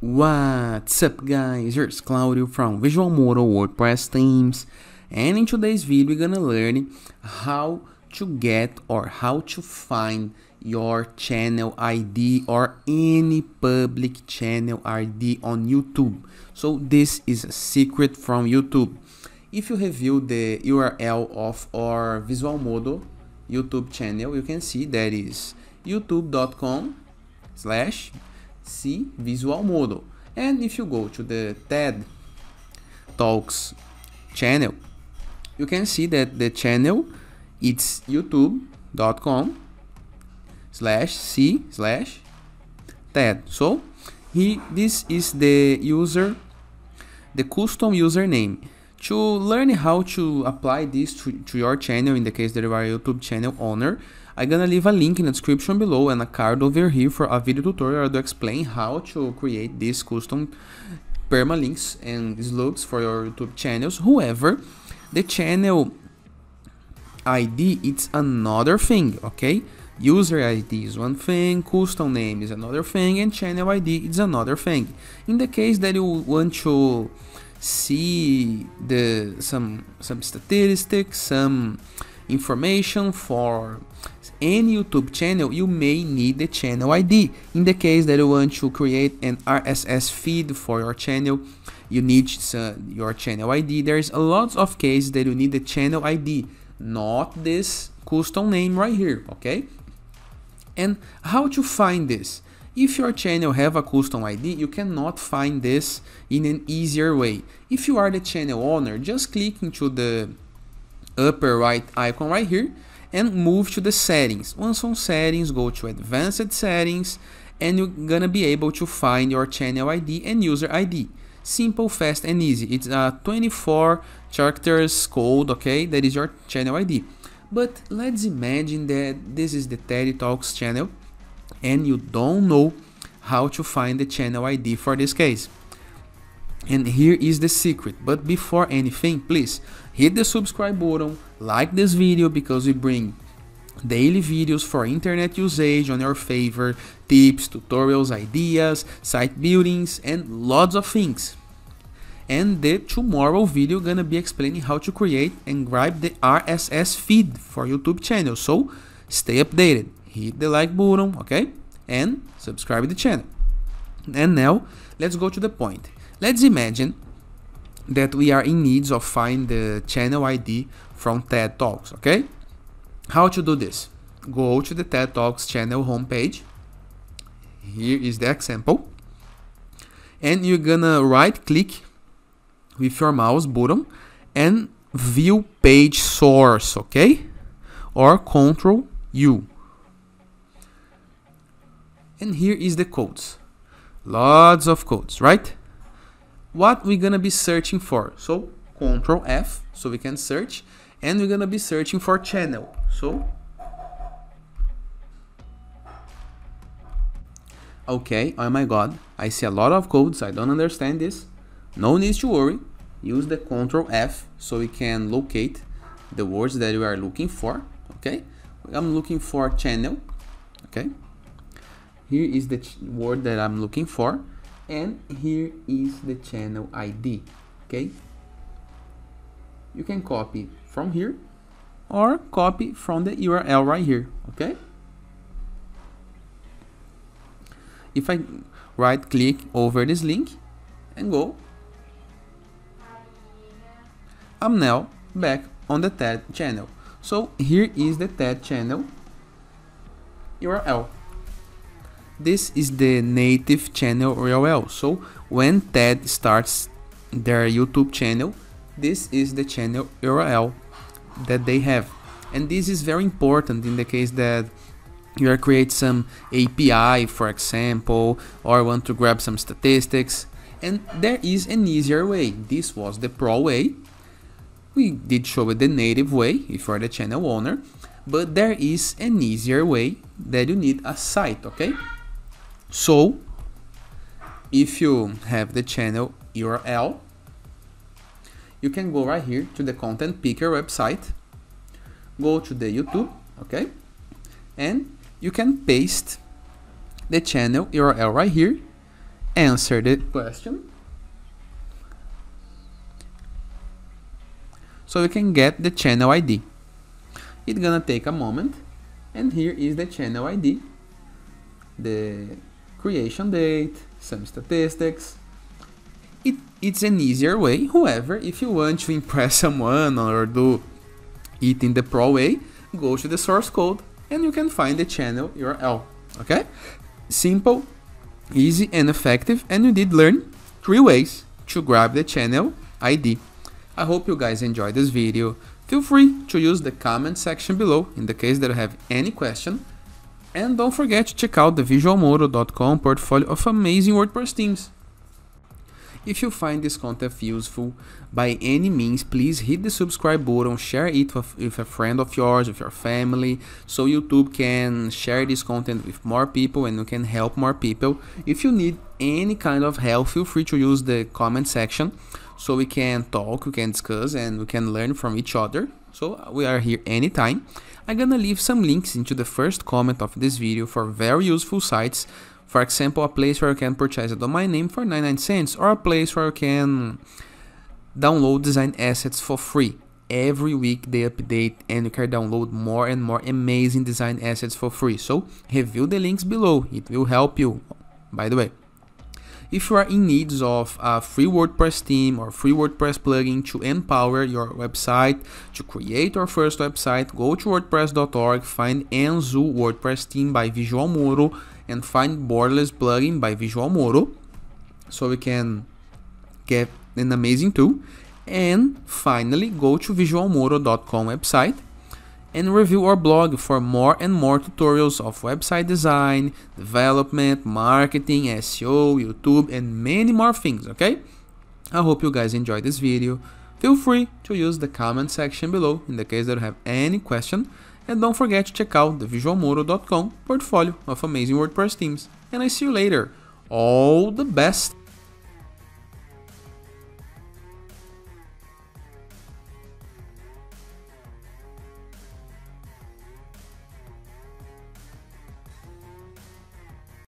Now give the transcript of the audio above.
What's up guys, here's Claudio from Visualmodo WordPress themes and in today's video we're gonna learn how to get or how to find your channel ID or any public channel ID on YouTube. So this is a secret from YouTube. If you review the URL of our Visualmodo YouTube channel, you can see that is youtube.com slash C Visualmodo. And if you go to the TED Talks channel, you can see that the channel it's youtube.com slash C slash TED. So he this is the user the custom username to learn how to apply this to, to your channel in the case that you are a YouTube channel owner I'm gonna leave a link in the description below and a card over here for a video tutorial to explain how to create these custom permalinks and slugs for your YouTube channels. However, the channel ID it's another thing, okay? User ID is one thing, custom name is another thing, and channel ID is another thing. In the case that you want to see the some some statistics, some information for any YouTube channel, you may need the channel ID. In the case that you want to create an RSS feed for your channel, you need uh, your channel ID. There's a lot of cases that you need the channel ID, not this custom name right here, okay? And how to find this? If your channel have a custom ID, you cannot find this in an easier way. If you are the channel owner, just click into the upper right icon right here and move to the settings. Once on settings, go to advanced settings and you're gonna be able to find your channel ID and user ID. Simple, fast and easy. It's a 24 characters code, okay? That is your channel ID. But let's imagine that this is the TED Talks channel and you don't know how to find the channel ID for this case. And here is the secret. But before anything, please hit the subscribe button, like this video because we bring daily videos for internet usage on your favor, tips, tutorials, ideas, site buildings, and lots of things. And the tomorrow video gonna be explaining how to create and grab the RSS feed for YouTube channel. So stay updated. Hit the like button, okay? And subscribe to the channel. And now let's go to the point. Let's imagine that we are in needs of find the channel ID from TED Talks, okay? How to do this? Go to the TED Talks channel homepage. Here is the example. And you're gonna right click with your mouse button and view page source, okay? Or control U. And here is the codes. Lots of codes, right? What we're gonna be searching for. So Control F, so we can search, and we're gonna be searching for channel. So okay, oh my god, I see a lot of codes, I don't understand this. No need to worry, use the Control F so we can locate the words that we are looking for, okay? I'm looking for channel, okay? Here is the word that I'm looking for and here is the channel ID okay? You can copy from here or copy from the URL right here okay? If I right click over this link and go I'm now back on the TED channel. So here is the TED channel URL this is the native channel URL. So when TED starts their YouTube channel, this is the channel URL that they have. And this is very important in the case that you create some API, for example, or want to grab some statistics. And there is an easier way. This was the pro way. We did show it the native way if you're the channel owner, but there is an easier way that you need a site, okay? So if you have the channel URL, you can go right here to the comment picker website, go to the YouTube, okay? And you can paste the channel URL right here answer the question. So you can get the channel ID. It's gonna take a moment and here is the channel ID, the creation date, some statistics. It, it's an easier way, however, if you want to impress someone or do it in the pro way, go to the source code and you can find the channel URL, okay? Simple, easy and effective and you did learn three ways to grab the channel ID. I hope you guys enjoyed this video. Feel free to use the comment section below in the case that you have any question. And don't forget to check out the visualmodo.com portfolio of amazing WordPress themes. If you find this content useful by any means, please hit the subscribe button, share it with, with, a friend of yours, with your family, so YouTube can share this content with more people and you can help more people. If you need any kind of help, feel free to use the comment section so we can talk, we can discuss, and we can learn from each other. So we are here anytime. I'm gonna leave some links into the first comment of this video for very useful sites for example, a place where you can purchase a domain name for 99 cents or a place where you can download design assets for free. Every week they update and you can download more and more amazing design assets for free. So review the links below, it will help you. By the way, if you are in needs of a free WordPress theme or free WordPress plugin to empower your website, to create your first website, go to wordpress.org, find Enzo WordPress theme by Visualmodo and find borderless plugin by Visualmodo so we can get an amazing tool. And finally go to visualmodo.com website and review our blog for more and more tutorials of website design, development, marketing, SEO, YouTube and many more things, okay? I hope you guys enjoyed this video. Feel free to use the comment section below in the case that you have any question and don't forget to check out the visualmodo.com portfolio of amazing WordPress themes. And I see you later. All the best!